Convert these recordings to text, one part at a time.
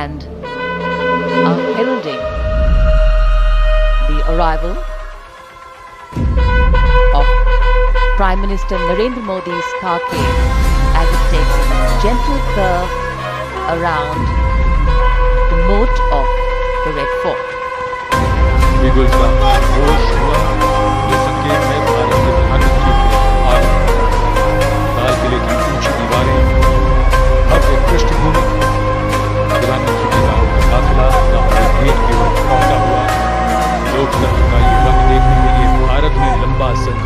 and are heralding the arrival of Prime Minister Narendra Modi's carcade as it takes a gentle curve around the moat of the Red Fort.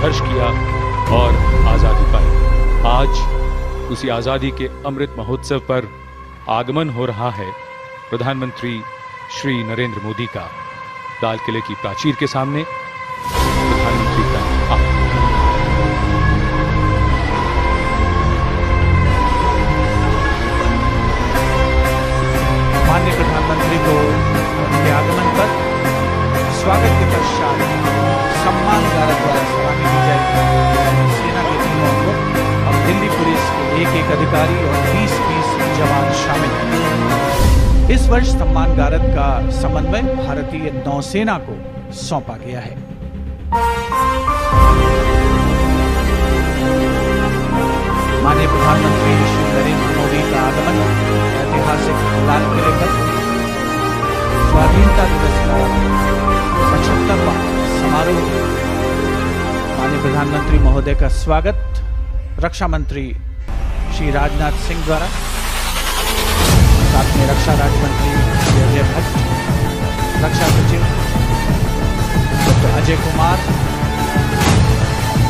संघर्ष किया और आज़ादी पाई। आज उसी आज़ादी के अमृत महोत्सव पर आगमन हो रहा है प्रधानमंत्री श्री नरेंद्र मोदी का। लाल किले की प्राचीर के सामने प्रधानमंत्री का माननीय प्रधानमंत्री को आगमन पर स्वागत के पश्चात सम्मान द्वारा सलामी दी जाएगी सेना के तीनों अंगों और दिल्ली पुलिस के एक एक अधिकारी और 20-20 जवान शामिल हैं इस वर्ष सम्मान गारद का समन्वय भारतीय नौसेना को सौंपा गया है। माननीय प्रधानमंत्री श्री नरेंद्र मोदी का आगमन ऐतिहासिक लाल किले। पर स्वाधीनता दिवस का प्रधानमंत्री महोदय का स्वागत। रक्षा मंत्री श्री राजनाथ सिंह द्वारा। साथ में रक्षा राज्य मंत्री श्री अजय भट्ट, रक्षा सचिव डॉक्टर अजय कुमार,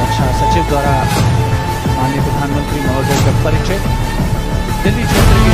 रक्षा सचिव द्वारा माननीय प्रधानमंत्री महोदय का परिचय। दिल्ली क्षेत्र की